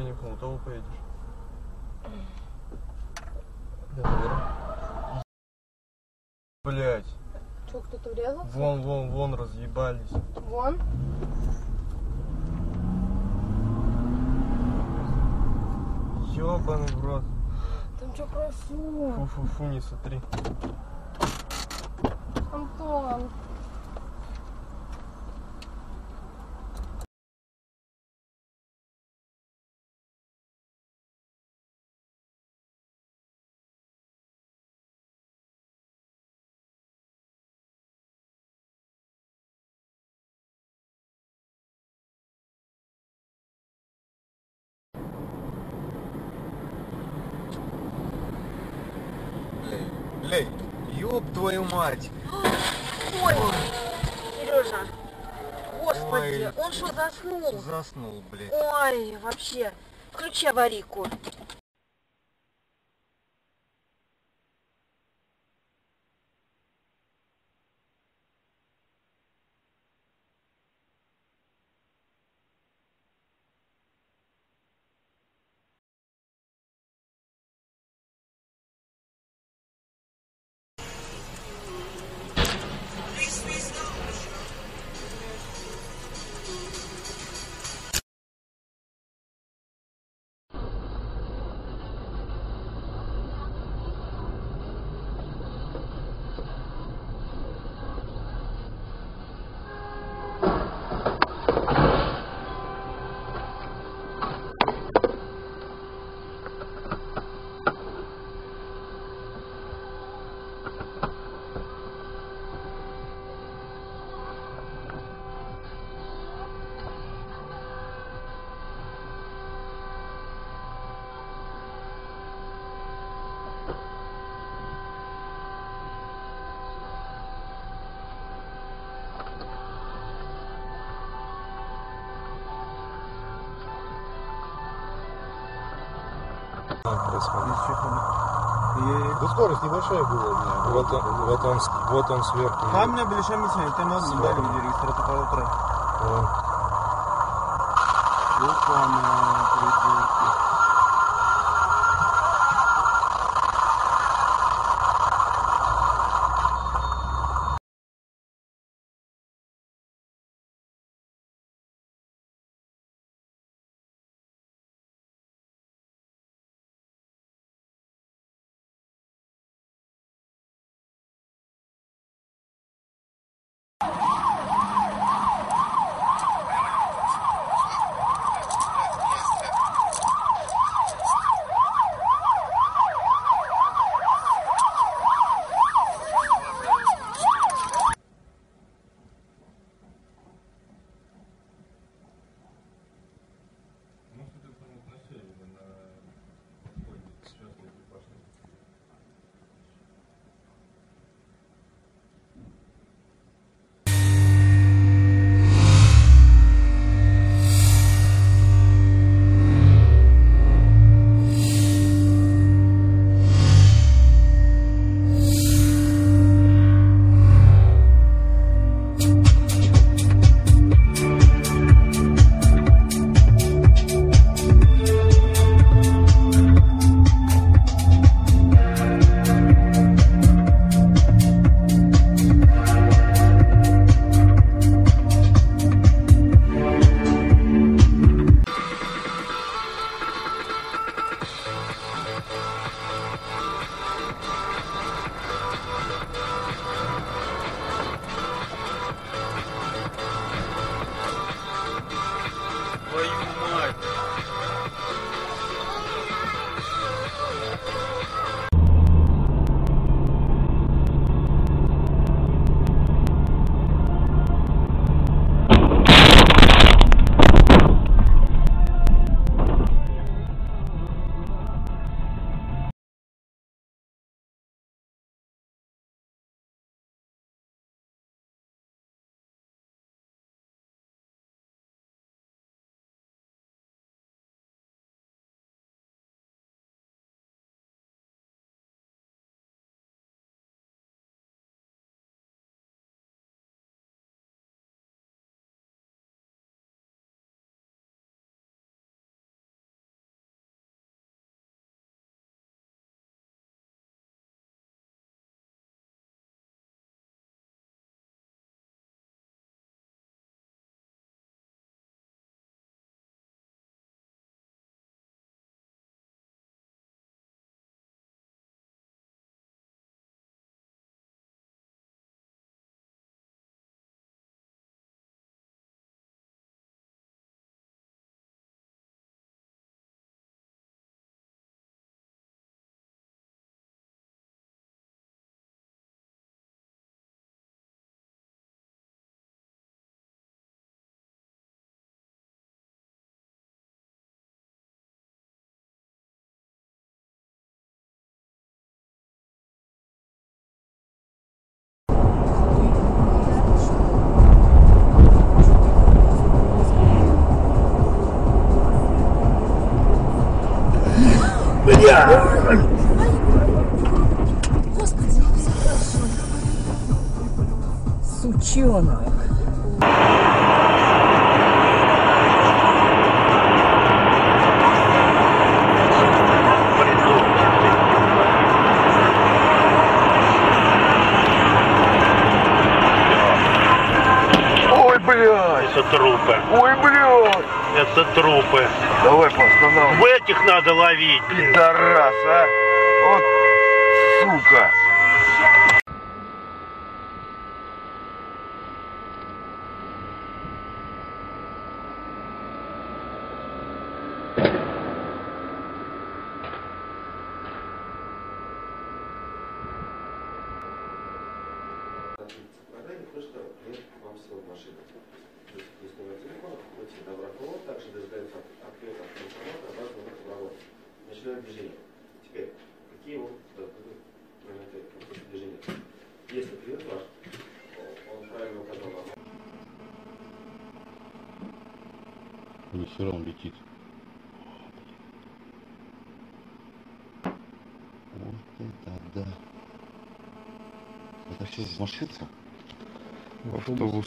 сегодня в Холмутово поедешь? Да, наверное. Блять. Что, кто-то врезался? Вон, вон, вон, разъебались. Вон. Ёбаный в рот. Там что происходит? Фу-фу-фу, не смотри. Антон. Блядь, ёб твою мать. Ой, Сережа, господи, Ой. он что, заснул? Заснул, блядь. Ой, вообще, включи аварийку. Да скорость небольшая была у меня. Вот он, вот он, с- вот он сверху. Камня ближе місця, ти нас Сверху. далі від реєстратора утра. О, Господи, все хорошо. Сучонок. Ой, блядь! Трупы. Ой, блядь! Это трупы. Давай по останавливай. В этих надо ловить. Пидорас, а! Вот сука! Летит. Вот это да. Это все маршрутку? В автобус.